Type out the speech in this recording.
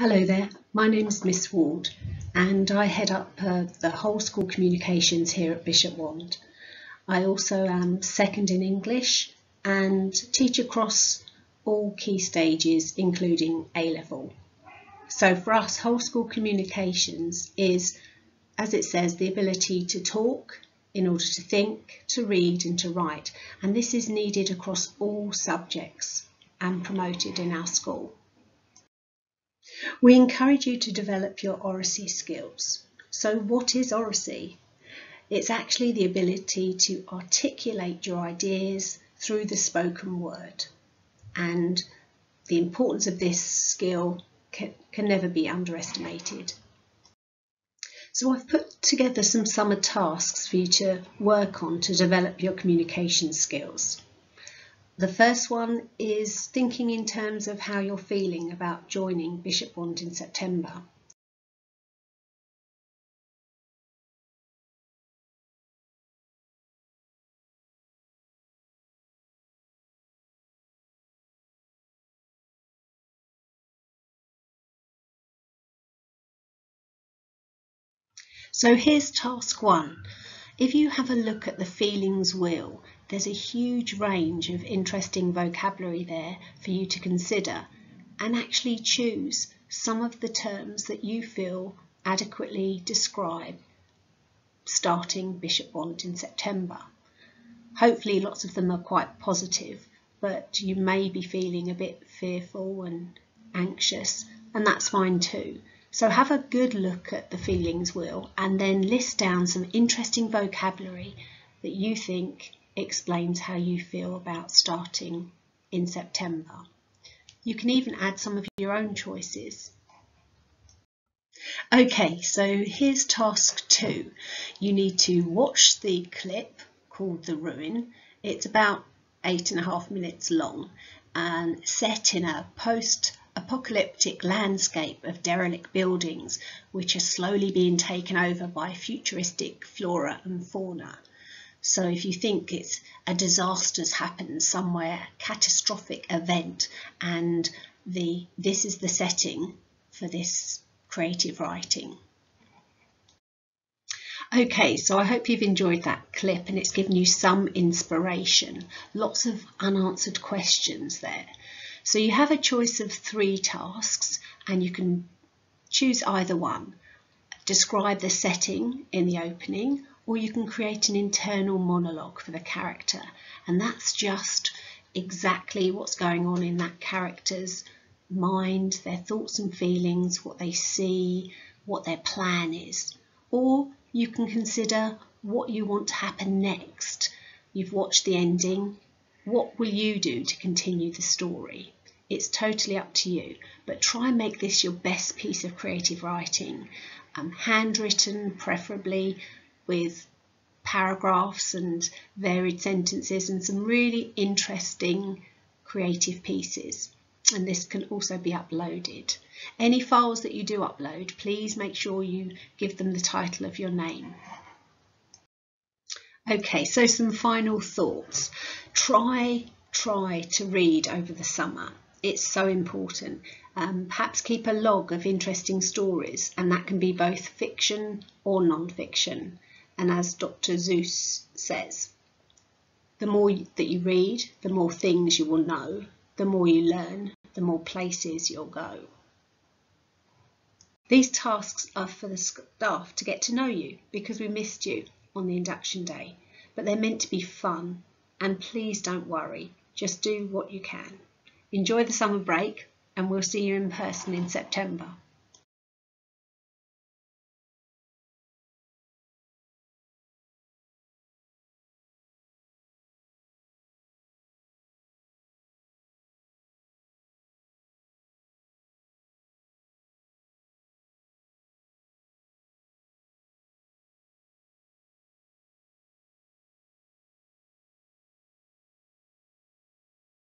Hello there, my name is Miss Ward and I head up uh, the whole school communications here at Bishop Wand. I also am second in English and teach across all key stages including A-level. So for us, whole school communications is, as it says, the ability to talk in order to think, to read and to write and this is needed across all subjects and promoted in our school. We encourage you to develop your oracy skills. So what is oracy? It's actually the ability to articulate your ideas through the spoken word. And the importance of this skill can, can never be underestimated. So I've put together some summer tasks for you to work on to develop your communication skills. The first one is thinking in terms of how you're feeling about joining Bishop Wand in September. So here's task one. If you have a look at the feelings wheel, there's a huge range of interesting vocabulary there for you to consider and actually choose some of the terms that you feel adequately describe starting Bishop Wand in September. Hopefully lots of them are quite positive, but you may be feeling a bit fearful and anxious, and that's fine too. So have a good look at the feelings wheel and then list down some interesting vocabulary that you think explains how you feel about starting in September. You can even add some of your own choices. Okay, so here's task two. You need to watch the clip called The Ruin. It's about eight and a half minutes long and set in a post apocalyptic landscape of derelict buildings which are slowly being taken over by futuristic flora and fauna. So if you think it's a disaster's happened somewhere, catastrophic event, and the this is the setting for this creative writing. Okay, so I hope you've enjoyed that clip and it's given you some inspiration. Lots of unanswered questions there. So you have a choice of three tasks and you can choose either one. Describe the setting in the opening or you can create an internal monologue for the character and that's just exactly what's going on in that character's mind, their thoughts and feelings, what they see, what their plan is. Or you can consider what you want to happen next. You've watched the ending. What will you do to continue the story? It's totally up to you, but try and make this your best piece of creative writing. Um, handwritten, preferably, with paragraphs and varied sentences and some really interesting creative pieces. And this can also be uploaded. Any files that you do upload, please make sure you give them the title of your name. Okay, so some final thoughts. Try, try to read over the summer it's so important. Um, perhaps keep a log of interesting stories, and that can be both fiction or non-fiction. And as Dr. Seuss says, the more that you read, the more things you will know, the more you learn, the more places you'll go. These tasks are for the staff to get to know you because we missed you on the induction day, but they're meant to be fun and please don't worry, just do what you can. Enjoy the summer break and we'll see you in person in September.